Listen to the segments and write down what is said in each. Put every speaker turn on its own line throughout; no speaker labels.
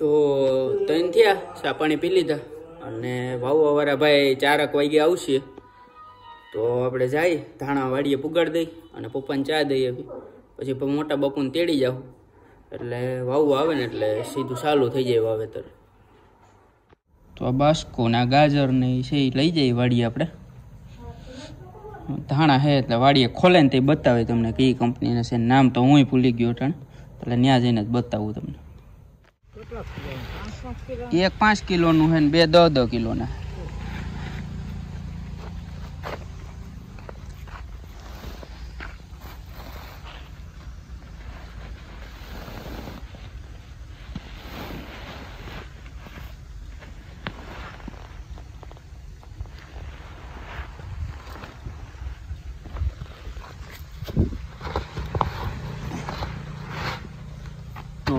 તો ત્રણ થયા, ચા પાણી પી લીધા. અને વાવવાવાળા ભાઈ ચારક વાગે આવશે. તો આપણે જાય, ધાણા વાડીએ પુગાડી દઈ અને પપ્પાને ચા દઈએ પછી મોટા બાપુને તેડી જાવ એટલે વાવવા આવે ને એટલે સીધું ચાલુ થઈ જાય વાવેતર. તો આ બાસ્કોના ગાજર ને છે એ લઈ જાય વાડીએ આપણે. ધાણા હે એટલે વાડીએ ખોલે ને તે બતાવે તમને કઈ કંપનીના છે નામ તો હું ભૂલી ગયો અટાણ. એટલે ત્યાં જઈને જ બતાવું તમને. એક પાંચ કિલોનું છે ને બે દસ દસ કિલોના.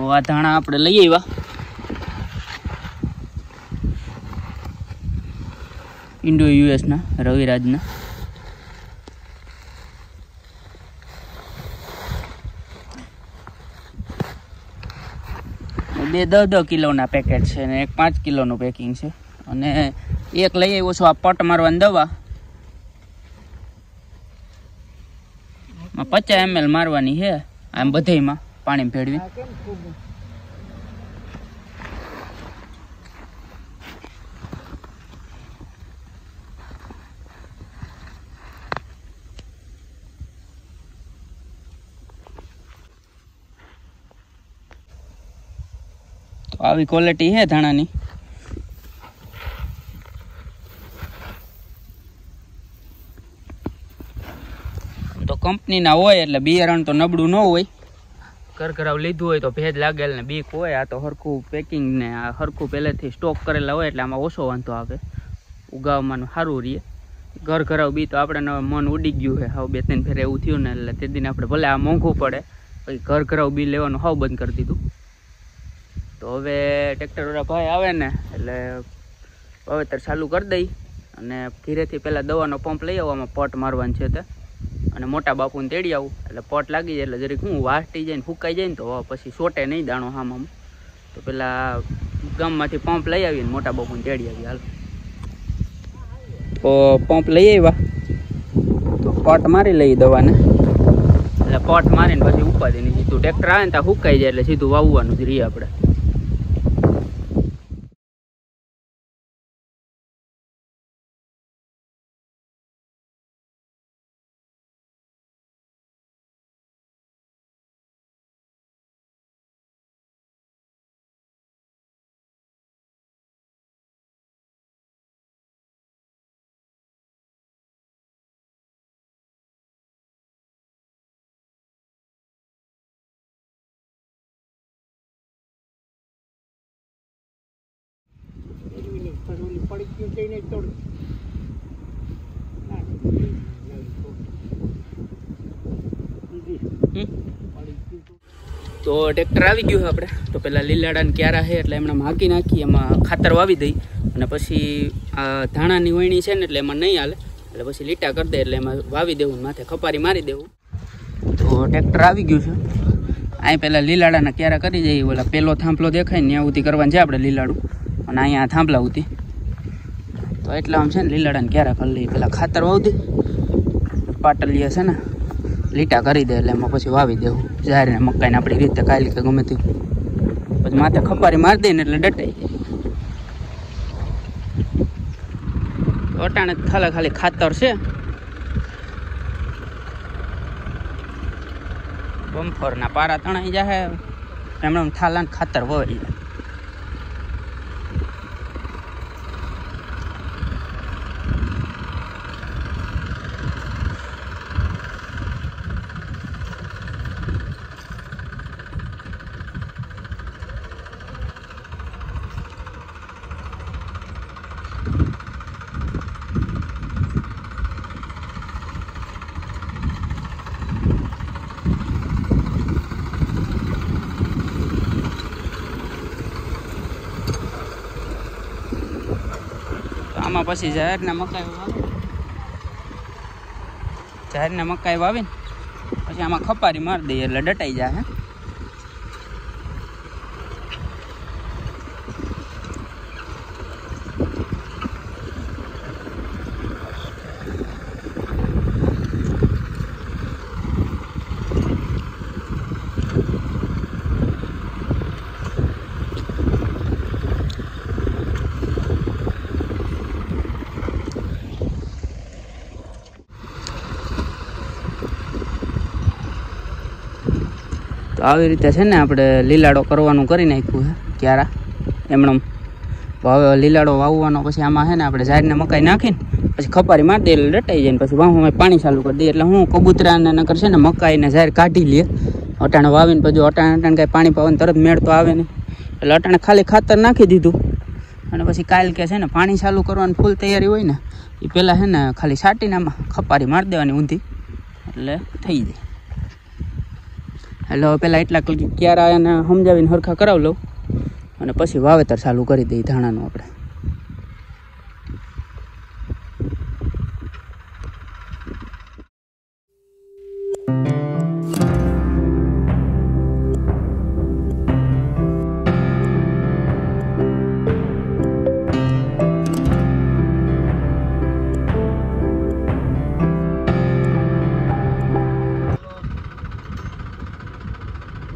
તો આ ધાણા આપણે લઈ આવ્યા. ઇન્ડો યુએસના, રવિરાજના. બે દસ દસ કિલોના પેકેટ છે અને એક પાંચ કિલોનું પેકિંગ છે. અને એક લઈ આવ્યો છું, આ પટ મારવાની દવા. પચાસ એમએલ મારવાની છે, આમ બધેયમાં. પાણી ભેળવી. તો આવી ક્વોલિટી છે ધાણાની? તો કંપનીના હોય એટલે બિયારણ તો નબળું ન હોય. કરકરાવ લીધું હોય તો ભેજ લાગેલ ને બીક હોય. આ તો હરખું પેકિંગ ને આ હરખું પહેલેથી સ્ટોક કરેલા હોય એટલે આમાં ઓછો વાંધો આવે. ઉગાવવાનું સારું રહે. ઘર ઘરાવ બી તો આપણે મન ઉડી ગયું છે હવે બે ત્રણ ફેર એવું થયું ને એટલે તે દિન આપણે ભલે આ મોંઘું પડે, પછી ઘર ઘરાવ બી લેવાનું હાવ બંધ કરી દીધું. તો હવે ટ્રેક્ટરવાળા ભાઈ આવે ને એટલે વાવેતર ચાલુ કરી દઈ. અને ધીરેથી પહેલાં દવાનો પંપ લઈ આવવામાં પટ મારવાનું છે તે. અને મોટા બાપુને તેડી આવું. એટલે પોટ લાગી જાય એટલે જરીક હું વાટી જાય ને ફૂંકાઈ જાય ને તો પછી સોટે નહીં દાણો હામ આમ તો પેલા ગામમાંથી પંપ લઈ આવીને મોટા બાપુને તેડી આવી હાલ. તો પંપ લઈ આવ્યા. તો પોટ મારી લઈ દવાને. એટલે પોટ મારીને પછી ઉપાડીને સીધું ટ્રેક્ટર આવે ને ત્યાં ફૂંકાઈ જાય એટલે સીધું વાવવાનું જ રહીએ આપણે. હમ. તો. ટ્રેક્ટર આવી ગયું છે આપણે. તો પહેલાં લીલાડાને ક્યારા છે એટલે એમણે હાંકી નાખી એમાં ખાતર વાવી દઈ. અને પછી આ ધાણાની વણી છે ને એટલે એમાં નહીં હાલે. એટલે પછી લીટા કરી દે એટલે એમાં વાવી દેવું માથે ખપારી મારી દેવું. તો ટ્રેક્ટર આવી ગયું છે. અહીં પહેલાં લીલાડાના ક્યારા કરી જઈએ ઓલા પેલો થાંભલો દેખાય ને ત્યાં સુધી કરવાનું છે આપણે લીલાડું. અને અહીંયા થાંભલા સુધી તો એટલા આમ છે ને લીલાડાને ક્યારે કરી લઈએ પેલા ખાતર વાવી દે. પાટલીએ છે ને લીટા કરી દે એટલે એમાં પછી વાવી દેવું. જાહેર ને મકાઈને આપણી રીતે કાલી કે ગમે તે. પછી માથે ખપારી મારી દે ને એટલે ડટાઈ જાય. અટાણે ખાલી ખાલી ખાતર છે. બમ્ફરના પારા તણાઈ જાય એમણે થાલાને ખાતર વળી જાય તો આમાં પછી જાહેરના મકાઈ જાહેરના મકાઈ વાવીને પછી આમાં ખપારી મારી દઈએ એટલે ડટાઈ જાય તો આવી રીતે છે ને આપણે લીલાડો કરવાનું કરી નાખ્યું છે ક્યારા એમણે હવે લીલાડો વાવવાનો પછી આમાં છે ને આપણે ઝાડને મકાઈ નાખીને પછી ખપારી મારી દઈએ રટાઈ જાય ને પછી વાહમાં પાણી ચાલુ કરી દઈએ. એટલે હું કબૂતરાને નકર છે ને મકાઈને ઝાડ કાઢી લે. અટાણે વાવીને પછી અટાણે અટાણે કાંઈ પાણી પાવાનું તરત મેળ તો આવે ને એટલે અટાણે ખાલી ખાતર નાખી દીધું. અને પછી કાલ કે છે ને પાણી ચાલુ કરવાની ફૂલ તૈયારી હોય ને એ પહેલાં છે ને ખાલી છાંટીને આમાં ખપારી મારી દેવાની ઊંધી. એટલે થઈ જાય. એટલે હવે પહેલાં એટલા ક્યારા એને સમજાવીને હરખા કરાવી લઉં. અને પછી વાવેતર ચાલુ કરી દઈએ ધાણાનું આપણે.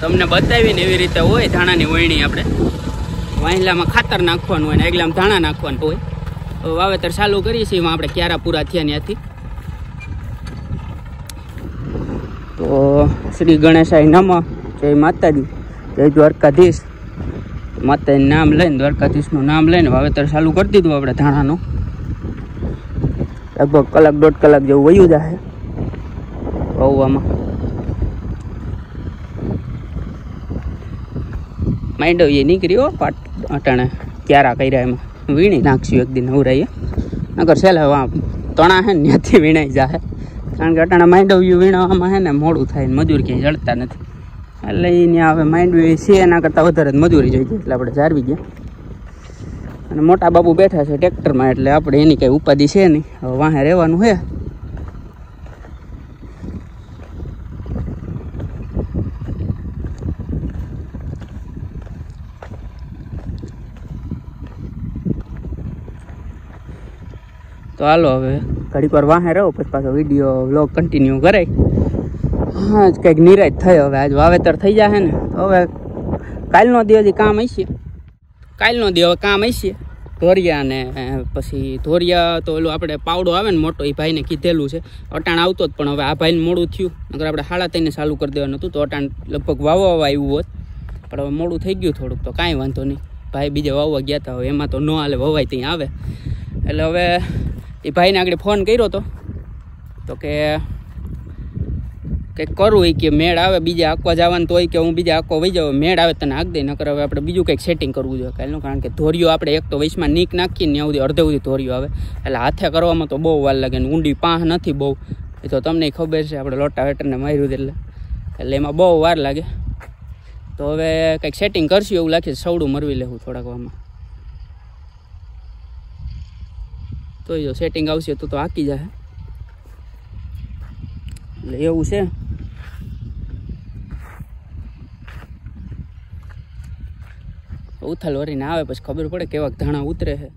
તમને બતાવીને એવી રીતે હોય, ધાણાની વણણી આપણે. વાહિલામાં ખાતર નાખવાનું હોય ને આગલામાં ધાણા નાખવાનું હોય. વાવેતર ચાલુ કરીએ છીએ, એમાં આપણે ક્યારા પૂરા થયા ત્યાંથી. તો શ્રી ગણેશાય નમ, જય માતાજી, જય દ્વારકાધીશ. માતાજી નામ લઈને, દ્વારકાધીશનું નામ લઈને વાવેતર ચાલુ કરી દીધું આપણે ધાણાનું. લગભગ કલાક દોઢ કલાક જેવું વયું જાય વાવવામાં. માંડવ એ નીકળ્યો, પાટ અટાણે ક્યારા કર્યા એમાં. વીણી નાખશું એક દિન નવરાઈએ નગર છેલ્લે તણા હે ને ત્યાંથી વીણાઈ જાય કારણ કે અટાણે માંડવ્યું વીણવામાં હે ને મોડું થાય ને મજૂર ક્યાંય જડતા નથી. એટલે એને હવે માંડવી છે, એના કરતાં વધારે જ મજૂરી જોઈએ એટલે આપણે જાળવી ગયા. અને મોટા બાબુ બેઠા છે ટ્રેક્ટરમાં, એટલે આપણે એની કંઈ ઉપાધિ છે નહીં. હવે વાહે રહેવાનું છે તો હાલો હવે ઘડીક વાર વાહે રહો, પછી પાછો વીડિયો વ્લોગ કન્ટિન્યુ કરાય. હા, જ કંઈક નિરાશ થયો હવે, આજ વાવેતર થઈ જશે ને. હવે કાલનો દિવસ કામ હશે. કાલનો દિવસ કામ હશે. ધોરિયા ને પછી ધોરિયા તો ઓલું આપણે પાવડો આવે ને, મોટો એ ભાઈને કીધેલું છે. અટાણ આવતો જ, પણ હવે આ ભાઈને મોડું થયું. નકર આપણે હાળા થઈને ચાલુ કરી દેવાનું હતું, તો અટાણ લગભગ વાવવા આવ્યું હોત. પણ હવે મોડું થઈ ગયું થોડુંક, તો કાંઈ વાંધો નહીં. ભાઈ બીજે વાવવા ગયા હતા હવે એમાં તો ન હાલે, વવાય ત્યાં આવે. એટલે હવે એ ભાઈને આગળ ફોન કર્યો હતો તો કે કંઈક કરવું એ કે મેળ આવે, બીજા આંકવા જવાનું તો કે હું બીજા આંકવા વહી જાઉં, મેળ આવે તને આગ દે, નકર હવે આપણે બીજું કંઈક સેટિંગ કરવું જોઈએ કાલનું કારણ કે ધોરીઓ આપણે એક તો વૈશમાં નીક નાખીને ને સુધી અડધે સુધી ધોરીઓ આવે. એટલે હાથે કરવામાં તો બહુ વાર લાગે ને ઊંડી પાંહ નથી બહુ. એ તો તમને ખબર છે, આપણે લોટા વેટરને માર્યું એટલે. એટલે એમાં બહુ વાર લાગે. તો હવે કંઈક સેટિંગ કરશું એવું લાગે સવડું મરવી લેવું થોડાક વામાં તો જો સેટિંગ આવશે તો તો આકી જાય એટલે એવું છે. ઉથલ વરીને આવે પછી ખબર પડે કેવા ધાણા ઉતરે છે.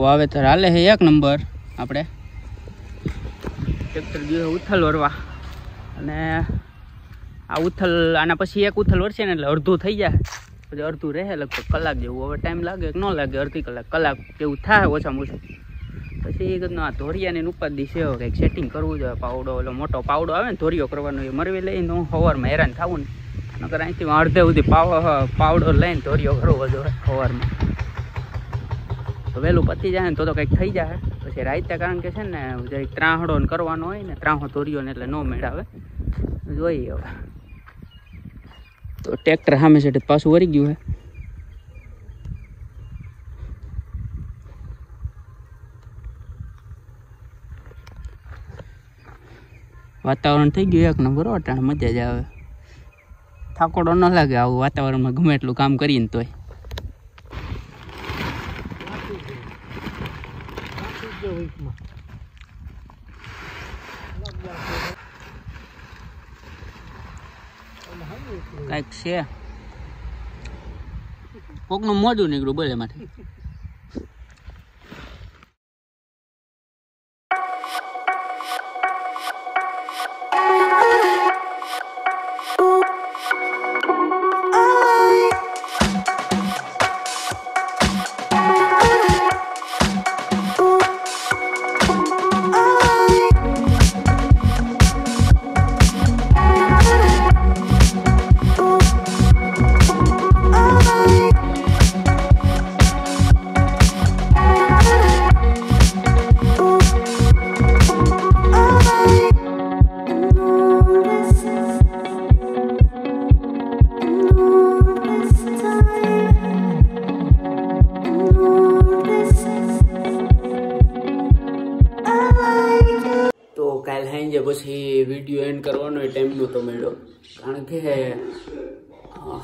વાવેતર હાલે છે, એક નંબર આપણે. ટ્રેક્ટર ગયો ઉથલ વરવા. અને આ ઉથલ, આના પછી એક ઉથલ વરસે ને એટલે અડધું થઈ જાય. પછી અડધું રહે લગભગ કલાક જેવું. હવે ટાઈમ લાગે કે ન લાગે, અડધી કલાક. કલાક જેવું થાય ઓછામાં ઓછું. પછી એ રીતનું આ ધોરિયાની ઉપાધિ છે કંઈક સેટિંગ કરવું જોઈએ. પાવડો, ઓલો મોટો પાવડો આવે ને, ધોરિયો કરવાનો, એ મરવી લઈને હું સવારમાં હેરાન થવું ને. નકર અહીંથી અડધે સુધી પાવ, પાવડો લઈને ધોરિયો કરવો જોઈએ સવારમાં તો વહેલું પતી જાય ને તો તો કંઈક થઈ જાય. પછી રાઈતે કારણ કે છે ને જરીક ત્રાહડો ને કરવાનો હોય ને, ત્રાહો તોર્યો ને એટલે ન મેળાવે. જોઈએ હવે. તો ટ્રેક્ટર સામે છે પાછું વળી ગયું હે. વાતાવરણ થઈ ગયું એક નંબર અટાણ મજા જ આવે. થાકોડો ન લાગે આવું વાતાવરણમાં ગમે એટલું કામ કરીને તોય. કાંઈક છે. કોકનું મોઢું નીકળ્યું બોલે માટે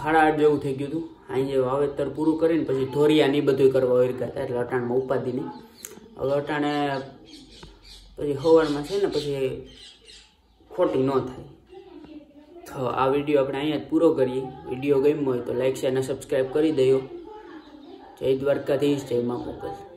અ, જેવું થઈ ગયું હતું. અહીંયા વાવેતર પૂરું કરીને પછી ધોરિયા ની બધું કરવા હોય કરતા એટલે અટાણમાં ઉપાધિ નહીં. હવે અટાણે પછી સવારમાં છે ને પછી ખોટી ન થાય. તો આ વીડિયો આપણે અહીંયા જ પૂરો કરીએ. વીડિયો ગમ્યો હોય તો લાઈક શેર અને સબસ્ક્રાઈબ કરી દઈએ જય દ્વારકાધીશ. જય મા મોગલ